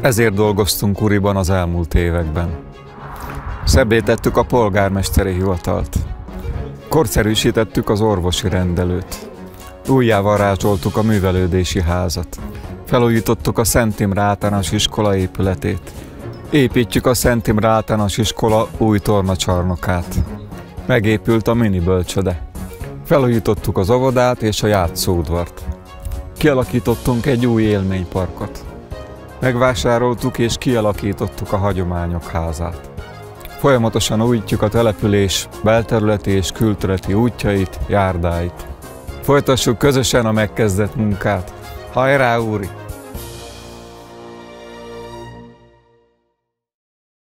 Ezért dolgoztunk Uriban az elmúlt években. Szebbé a polgármesteri hivatalt. Korszerűsítettük az orvosi rendelőt. Újjávarázsoltuk a művelődési házat. Felújítottuk a Szent Imre általános iskola épületét. Építjük a Szent Imre általános iskola új tornacsarnokát. Megépült a mini bölcsöde. Felújítottuk az óvodát és a játszódvart. Kialakítottunk egy új élményparkot. Megvásároltuk és kialakítottuk a hagyományok házát. Folyamatosan újítjuk a település belterületi és külterületi útjait, járdáit. Folytassuk közösen a megkezdett munkát. Hajrá, Úri!